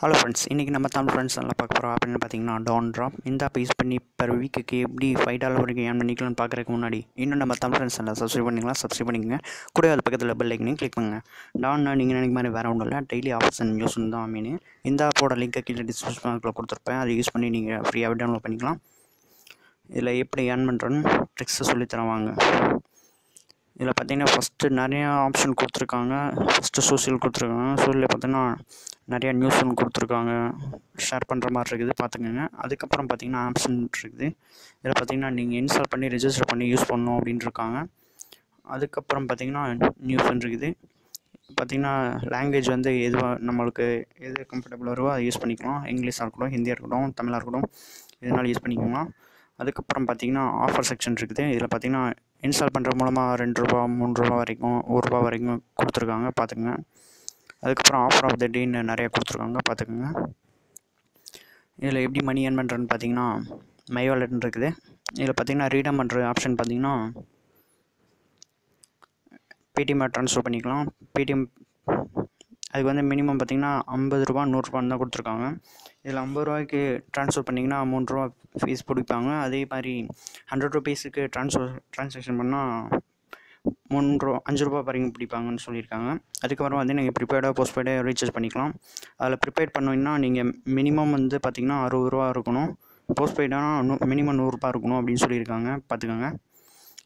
Hello friends இன்றைக்கி நம்ம Tamil friends நல்லா பார்க்க போகிறோம் அப்படின்னு பார்த்தீங்கன்னா டான் ட்ராப் இந்த ஆப் யூஸ் பண்ணி பர் வீக்குக்கு எப்படி ஃபைவ் டாலர் வரைக்கும் ஏன் பண்ணிக்கலாம்னு பார்க்குறதுக்கு முன்னாடி இன்னும் நம்ம தமிழ் ஃப்ரெண்ட்ஸ் எல்லாம் சப்ஸ்கிரைப் பண்ணிக்கலாம். சப்ஸ்கிரைப் பண்ணிக்கங்க. கூட அது பக்கத்தில் பெல் ஐக்கனையும் கிளிக் பண்ணுங்கள் டான்னா நீங்கள் நினைக்க மாதிரி வேறு ஒன்றும் இல்லை. டெய்லி ஆஃபர்ஸ் அண்ட் தான் மீன் இந்த ஆப்போட லிங்க்கை கீழே டிஸ்கிரிப்ஷன் பாக்ஸில் கொடுத்துருப்பேன். அதை யூஸ் பண்ணி நீங்கள் ஃப்ரீயாகவே டவுன்லோட் பண்ணிக்கலாம். இதில் எப்படி ஏர்ன் பண்ணுறேன்னு ட்ரிக்ஸை சொல்லி தரவாங்க. இதில் பார்த்தீங்கன்னா ஃபஸ்ட்டு நிறையா ஆப்ஷன் கொடுத்துருக்காங்க. ஃபஸ்ட்டு சோசியல் கொடுத்துருக்காங்க. சோசியலில் பார்த்தீங்கன்னா நிறையா நியூஸ் ஒன்று கொடுத்துருக்காங்க. ஷேர் பண்ணுற மாதிரி இருக்குது பார்த்துக்கோங்க. அதுக்கப்புறம் பார்த்திங்கன்னா ஆப்ஷன் இருக்குது. இதில் பார்த்தீங்கன்னா நீங்கள் இன்ஸ்டால் பண்ணி ரெஜிஸ்டர் பண்ணி யூஸ் பண்ணணும் அப்படின்னு இருக்காங்க அதுக்கப்புறம் பார்த்தீங்கன்னா நியூஸ் இருக்குது. பார்த்திங்கன்னா லாங்குவேஜ் வந்து எதுவாக நம்மளுக்கு எது கம்ஃபர்டபுளாக இருக்கோ அதை யூஸ் பண்ணிக்கலாம். இங்கிலீஷாக இருக்கட்டும் ஹிந்தியாக இருக்கட்டும் தமிழாக இருக்கட்டும் இதனால் யூஸ் பண்ணிக்கலாம். அதுக்கப்புறம் பார்த்திங்கன்னா ஆஃபர் செக்ஷன் இருக்குது. இதில் பார்த்தீங்கன்னா இன்ஸ்டால் பண்ணுற மூலமாக ரெண்டு ரூபா மூணு ரூபா வரைக்கும் ஒரு ரூபா வரைக்கும் கொடுத்துருக்காங்க. பார்த்துக்குங்க. அதுக்கப்புறம் ஆஃபர் ஆஃப் த டேன்னு நிறைய கொடுத்துருக்காங்க பார்த்துக்குங்க. இதில் எப்படி மணி ஏர்ன் பண்ணுறேன்னு பார்த்தீங்கன்னா மை வாலெட்னு இருக்குது. இதில் பார்த்தீங்கன்னா ரீடம் பண்ணுற ஆப்ஷன் பார்த்தீங்கன்னா பேடிஎம்மில் ட்ரான்ஸ்ஃபர் பண்ணிக்கலாம். பேடிஎம் அதுக்கு வந்து மினிமம் பார்த்தீங்கன்னா ஐம்பது ரூபா நூறுரூபான்னு தான் கொடுத்துருக்காங்க. இதில் ஐம்பது ரூபாய்க்கு ட்ரான்ஸ்ஃபர் பண்ணிங்கன்னா மூன்று ரூபா ஃபீஸ் பிடிப்பாங்க. அதே மாதிரி ஹண்ட்ரட் ருபீஸுக்கு ட்ரான்ஸ்ஃபர் ட்ரான்சாக்ஷன் பண்ணால் மூன்று அஞ்சு ரூபா வரைக்கும் பிடிப்பாங்கன்னு சொல்லியிருக்காங்க. அதுக்கப்புறம் வந்து நீங்கள் ப்ரிப்பேர்டாக போஸ்ட்பெய்டாக ரீசார்ஜ் பண்ணிக்கலாம். அதில் ப்ரிப்பேர் பண்ணுவீங்கன்னா நீங்கள் மினிமம் வந்து பார்த்திங்கன்னா அறுபது ரூபா இருக்கணும். போஸ்ட்பெய்டானா நூ மினிமம் நூறுரூபா இருக்கணும் அப்படின்னு சொல்லியிருக்காங்க. பார்த்துக்கோங்க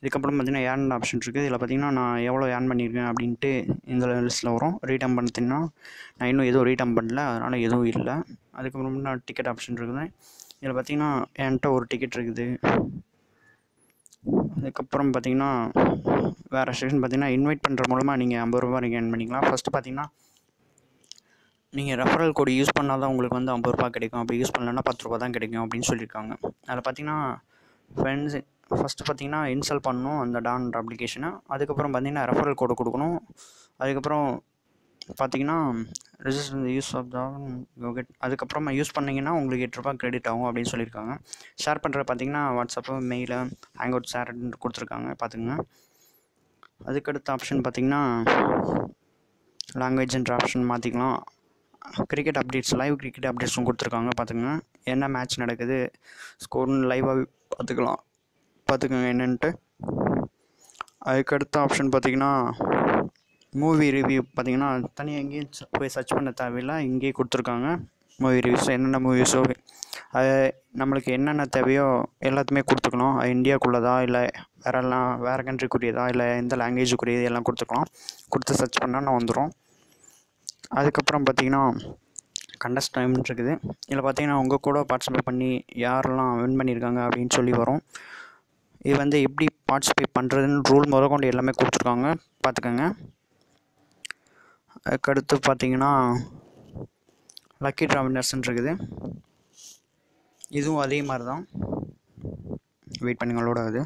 இதுக்கப்புறம் பார்த்திங்கன்னா ஏர்ன் ஆப்ஷன் இருக்குது இதில் பார்த்தீங்கன்னா நான் எவ்வளோ ஏர்ன் பண்ணியிருக்கேன் அப்படின்ட்டு இந்த லிஸ்ட்டில் வரும். ரீடம் பண்ணிட்டீங்கன்னா நான் இன்னும் எதுவும் ரீடம் பண்ணல. அதனால் எதுவும் இல்லை. அதுக்கப்புறம் நான் டிக்கெட் ஆப்ஷன் இருக்குது. இதில் பார்த்தீங்கன்னா என்கிட்ட ஒரு டிக்கெட் இருக்குது. அதுக்கப்புறம் பார்த்தீங்கன்னா வேறு செக்ஷன் பார்த்தீங்கன்னா இன்வைட் பண்ணுற மூலமாக நீங்கள் ஐம்பது ரூபா நீங்கள் ஏர்ன் பண்ணிக்கலாம். ஃபஸ்ட்டு பார்த்தீங்கன்னா நீங்கள் ரெஃபரல் கோடு யூஸ் பண்ணால் தான் உங்களுக்கு வந்து ஐம்பது ரூபா கிடைக்கும். அப்படி யூஸ் பண்ணலன்னா பத்து ரூபா தான் கிடைக்கும் அப்படின்னு சொல்லியிருக்காங்க. அதில் பார்த்தீங்கன்னா ஃப்ரெண்ட்ஸ் ஃபஸ்ட்டு பார்த்தீங்கன்னா இன்ஸ்டால் பண்ணணும் அந்த டான் அப்ளிகேஷனை அதுக்கப்புறம் பார்த்தீங்கன்னா ரெஃபரல் கோடு கொடுக்கணும். அதுக்கப்புறம் பார்த்தீங்கன்னா ரெஜிஸ்டர் யூஸ் ஆஃப் கெட் அதுக்கப்புறமா யூஸ் பண்ணிங்கன்னா உங்களுக்கு எட்டு ரூபா கிரெடிட் ஆகும் அப்படின்னு சொல்லியிருக்காங்க. ஷேர் பண்ணுற பார்த்தீங்கன்னா WhatsApp mail hang out share கொடுத்துருக்காங்க பார்த்துங்க அதுக்கடுத்த ஆப்ஷன் பார்த்தீங்கன்னா லாங்குவேஜ்ன்ற ஆப்ஷன் மாற்றிக்கலாம் கிரிக்கெட் அப்டேட்ஸ் லைவ் கிரிக்கெட் அப்டேட்ஸும் கொடுத்துருக்காங்க பார்த்துங்க என்ன மேட்ச் நடக்குது ஸ்கோர்னு லைவாக பார்த்துக்கலாம் பார்த்துக்கோங்க என்னென்ட்டு. அதுக்கடுத்த ஆப்ஷன் பார்த்தீங்கன்னா மூவி ரிவ்யூ பார்த்தீங்கன்னா தனியாக எங்கேயும் போய் சர்ச் பண்ண தேவையில்லை. இங்கேயே கொடுத்துருக்காங்க. மூவி ரிவ்யூஸ் என்னென்ன மூவிஸோ அது நம்மளுக்கு என்னென்ன தேவையோ எல்லாத்துமே கொடுத்துக்கணும் அது இந்தியாக்குள்ளதா இல்லை வேறெல்லாம் வேறு கண்ட்ரிக்குரியதா இல்லை எந்த லாங்குவேஜுக்குரியது எல்லாம் கொடுத்துக்கலாம். கொடுத்து சர்ச் பண்ணால் நான் வந்துடும் அதுக்கப்புறம் பார்த்தீங்கன்னா கண்டஸ்ட் டைம்னு இருக்குது. இதில் பார்த்தீங்கன்னா உங்கள் கூட பார்ட்டிசிபேட் பண்ணி யாரெல்லாம் வின் பண்ணியிருக்காங்க அப்படின்னு சொல்லி வரும். இது வந்து எப்படி பார்ட்டிசிபேட் பண்ணுறதுன்னு ரூல் முதற்கொண்டு கொண்டு எல்லாமே கொடுத்துருக்காங்க. பார்த்துக்கோங்க. அதுக்கடுத்து பார்த்தீங்கன்னா லக்கி ட்ரா வின்னர்ஸ்ன்னு இருக்குது இதுவும் அதே மாதிரி தான் வெயிட் பண்ணுங்களோட அது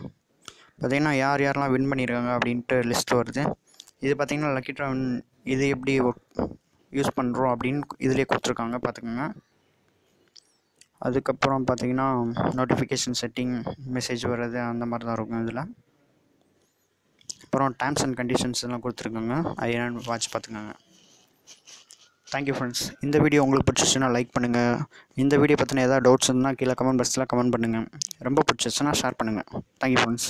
பார்த்தீங்கன்னா யார் யாரெல்லாம் வின் பண்ணியிருக்காங்க அப்படின்ட்டு லிஸ்ட் வருது. இது பார்த்திங்கன்னா லக்கி ட்ராவின் இது எப்படி யூஸ் பண்ணுறோம் அப்படின்னு இதிலே கொடுத்துருக்காங்க பார்த்துக்கோங்க. அதுக்கப்புறம் பார்த்தீங்கன்னா நோட்டிஃபிகேஷன் செட்டிங் மெசேஜ் வர்றது அந்த மாதிரி தான் இருக்கும் இதில். அப்புறம் டேர்ம்ஸ் அண்ட் கண்டிஷன்ஸ் எல்லாம் கொடுத்துருக்காங்க. அது வாட்ச் பார்த்துக்கோங்க. தேங்க்யூ ஃப்ரெண்ட்ஸ் இந்த வீடியோ உங்களுக்கு பிடிச்சிச்சுன்னா லைக் பண்ணுங்கள் இந்த வீடியோ பற்றின ஏதாவது டவுட்ஸ் இருந்தால் கீழே கமெண்ட் பாக்ஸில் கமெண்ட் பண்ணுங்கள் ரொம்ப பிடிச்சிச்சுன்னா ஷேர் பண்ணுங்கள் தேங்க்யூ ஃப்ரெண்ட்ஸ்